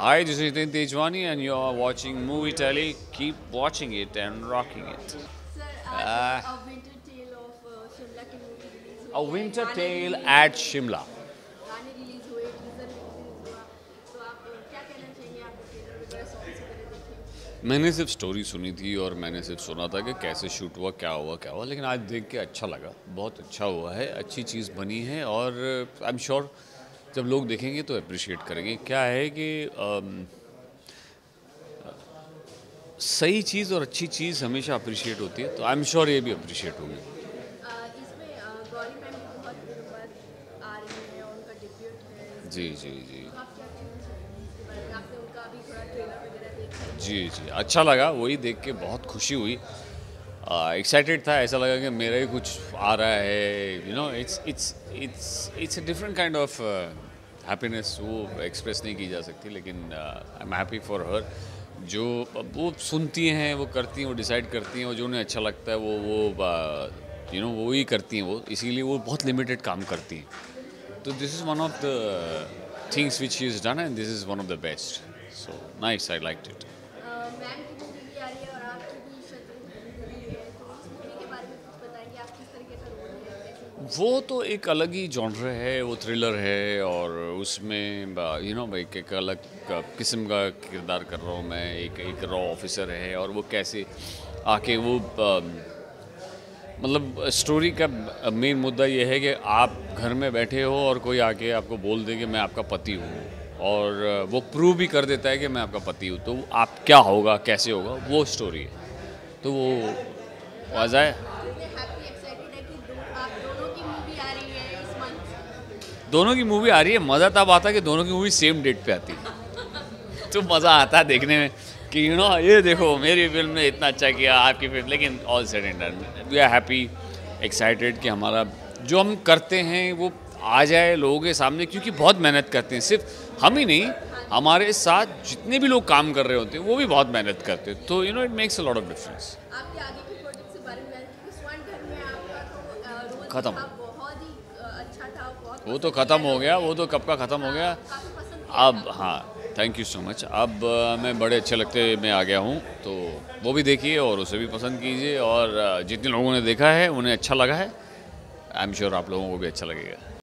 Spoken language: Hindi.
Hi, this is Nitin Tejwani, and you are watching Movie Telly. Keep watching it and rocking it. Sir आज a winter tale of Shimla की मूवी रिलीज़ हुई A winter tale at Shimla. गाने हुए हुआ तो आप क्या कहना चाहेंगे आपको ट्रेलर वगैरह सॉन्ग्स वगैरह देखे मैंने सिर्फ़ स्टोरी सुनी थी और मैंने सिर्फ़ सुना था कि कैसे शूट हुआ क्या हुआ क्या हुआ लेकिन आज देख के अच्छा लगा बहुत अच्छा हुआ है अच्छी चीज़ बनी है और आई एम श्योर जब लोग देखेंगे तो अप्रिशिएट करेंगे। क्या है कि अम, सही चीज़ और अच्छी चीज़ हमेशा अप्रिशिएट होती है तो आई एम श्योर ये भी अप्रिशिएट होंगे। आ जी जी जी। तो जी जी। अच्छा लगा वही देख के बहुत खुशी हुई। एक्साइटेड था, ऐसा लगा कि मेरा ही कुछ आ रहा है you know it's it's it's it's a different kind of happiness वो एक्सप्रेस नहीं की जा सकती, लेकिन I am happy for her जो वो सुनती हैं, वो करती हैं, वो डिसाइड करती हैं, और जो उन्हें अच्छा लगता है, वो वो यू नो वो ही करती हैं, वो, इसीलिए वो बहुत लिमिटेड काम करती हैं। तो this is one of the things which is done and this is one of the best so nice I like it a, ma'am की मूवी भी आ रही है और आपकी भी शतरंज की मूवी है तो इस मूवी के बारे में कुछ बताएँगे आप किस तरीके का रोल है कैसे वो तो एक अलग ही जॉनर है, वो थ्रिलर है और उसमें यू नो एक एक अलग किस्म का किरदार कर रहा हूँ मैं, एक एक रॉ ऑफिसर है और वो कैसे आके वो मतलब स्टोरी का मेन मुद्दा ये है कि आप घर में बैठे हो और कोई आके आपको बोल दे कि मैं आपका पति हूँ और वो प्रूव भी कर देता है कि मैं आपका पति हूँ। तो आप क्या होगा, कैसे होगा, वो स्टोरी है। तो वो वाजा है कितने हैप्पी एक्साइटेड है कि दो आप दोनों की मूवी आ रही है इस मंथ दोनों की मूवी आ रही है मज़ा तब आता है कि दोनों की मूवी सेम डेट पे आती है। तो मज़ा आता है देखने में कि यू नो ये देखो मेरी फ़िल्म ने इतना अच्छा किया आपकी फ़िल्म लेकिन all said and done we are happy excited कि हमारा जो हम करते हैं वो आ जाए लोगों के सामने क्योंकि बहुत मेहनत करते हैं। सिर्फ़ हम ही नहीं हमारे साथ जितने भी लोग काम कर रहे होते हैं वो भी बहुत मेहनत करते हैं। तो you know it makes a lot of difference खत्म। था बहुत ही अ, अच्छा था बहुत वो तो ख़त्म हो गया, वो तो कब का ख़त्म हो गया? अब हाँ थैंक यू सो मच अब मैं बड़े अच्छे लगते मैं आ गया हूँ तो वो भी देखिए और उसे भी पसंद कीजिए और जितने लोगों ने देखा है, उन्हें अच्छा लगा है। आई एम श्योर आप लोगों को भी अच्छा लगेगा।